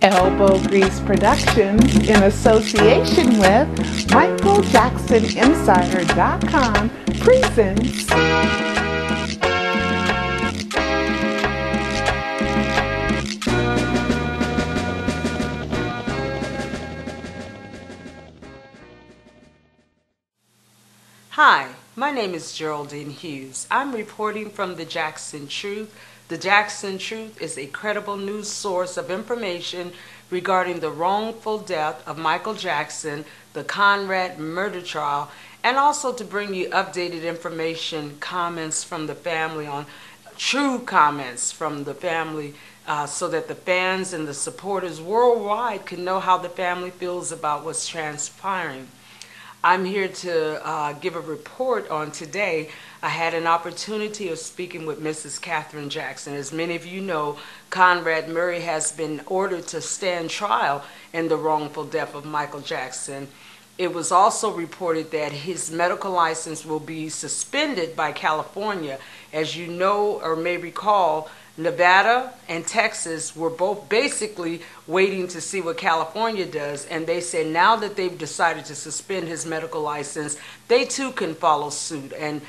Elbow Grease Productions, in association with MichaelJacksonInsider.com, presents. Hi, my name is Geraldine Hughes. I'm reporting from the Jackson Truth the Jackson Truth is a credible news source of information regarding the wrongful death of Michael Jackson, the Conrad Murray trial, and also to bring you updated information, comments from the family on true comments from the family uh, so that the fans and the supporters worldwide can know how the family feels about what's transpiring. I'm here to uh, give a report on today. I had an opportunity of speaking with Mrs. Katherine Jackson. As many of you know, Conrad Murray has been ordered to stand trial in the wrongful death of Michael Jackson. It was also reported that his medical license will be suspended by California. As you know or may recall, Nevada and Texas were both basically waiting to see what California does. And they said now that they've decided to suspend his medical license, they too can follow suit. And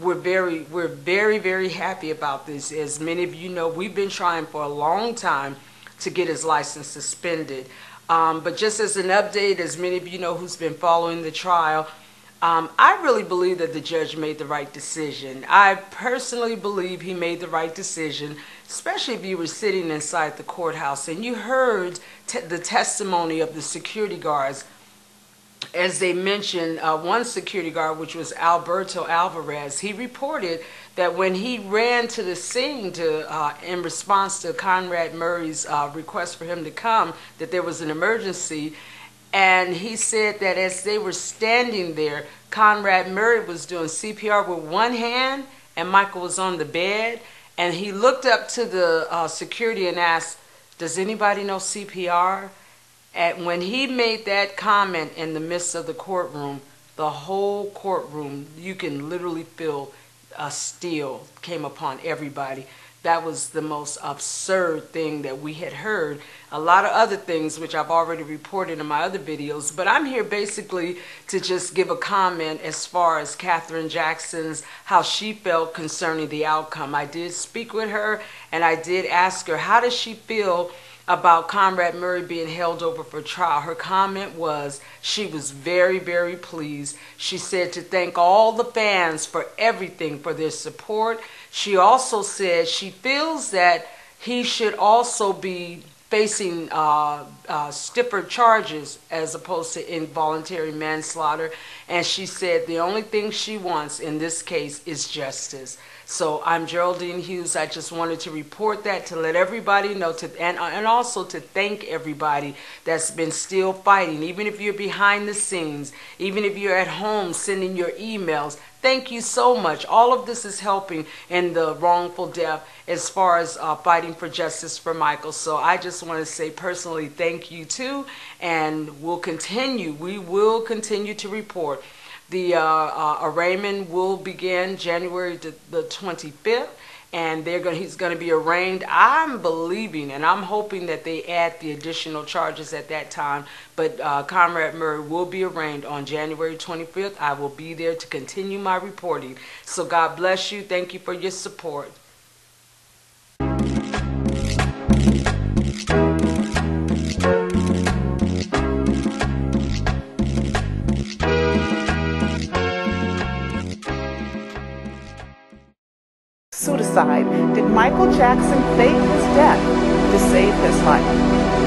we're very, we're very, very happy about this. As many of you know, we've been trying for a long time to get his license suspended. Um, but just as an update, as many of you know who's been following the trial, um, I really believe that the judge made the right decision. I personally believe he made the right decision, especially if you were sitting inside the courthouse and you heard the testimony of the security guards. As they mentioned, uh, one security guard, which was Alberto Alvarez, he reported that when he ran to the scene to, uh, in response to Conrad Murray's uh, request for him to come, that there was an emergency, and he said that as they were standing there, Conrad Murray was doing CPR with one hand, and Michael was on the bed. And he looked up to the uh, security and asked, Does anybody know CPR? And when he made that comment in the midst of the courtroom, the whole courtroom, you can literally feel a steel came upon everybody that was the most absurd thing that we had heard. A lot of other things, which I've already reported in my other videos, but I'm here basically to just give a comment as far as Katherine Jackson's, how she felt concerning the outcome. I did speak with her and I did ask her, how does she feel about Conrad Murray being held over for trial. Her comment was she was very, very pleased. She said to thank all the fans for everything, for their support. She also said she feels that he should also be facing uh, uh, stiffer charges as opposed to involuntary manslaughter. And she said the only thing she wants in this case is justice. So I'm Geraldine Hughes. I just wanted to report that to let everybody know to and, and also to thank everybody that's been still fighting, even if you're behind the scenes, even if you're at home sending your emails. Thank you so much. All of this is helping in the wrongful death as far as uh, fighting for justice for Michael. So I just want to say personally thank you too, and we'll continue. We will continue to report. The uh, uh, arraignment will begin January the, the 25th and they're going he's going to be arraigned. I'm believing and i'm hoping that they add the additional charges at that time but uh, conrad murray will be arraigned on january 25th i will be there to continue my reporting. So god bless you. Thank you for your support Suicide. Did Michael Jackson fake his death to save his life?